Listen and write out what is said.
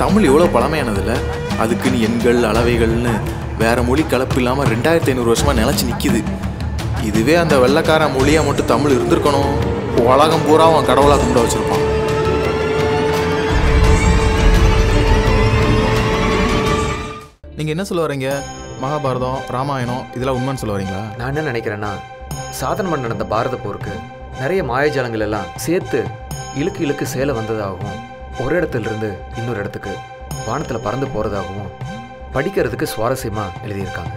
தமிழ் எவ்வளோ பழமையானதில்ல அதுக்குன்னு எண்கள் அளவைகள்னு வேறு மொழி கலப்பு இல்லாமல் ரெண்டாயிரத்தி ஐநூறு வருஷமாக நிலச்சி நிற்கிது இதுவே அந்த வெள்ளக்கார மொழியாக மட்டும் தமிழ் இருந்திருக்கணும். உலகம் பூரா அவன் கடவுளாக கும்பிட வச்சுருப்பான். நீங்கள் என்ன சொல்ல வரீங்க? மகாபாரதம் ராமாயணம் இதெல்லாம் உண்மைன்னு சொல்ல வரீங்களா? நான் என்ன நினைக்கிறேன்னா சாதனம் நடந்த பாரத போருக்கு நிறைய மாயஜாலங்கள் எல்லாம் சேர்த்து இழுக்கு இழுக்கு சேலை வந்ததாகும் ஒரு இடத்துல இருந்து இன்னொரு இடத்துக்கு வானத்தில் பறந்து போகிறதாகவும் படிக்கிறதுக்கு சுவாரஸ்யமாக எழுதியிருக்காங்க.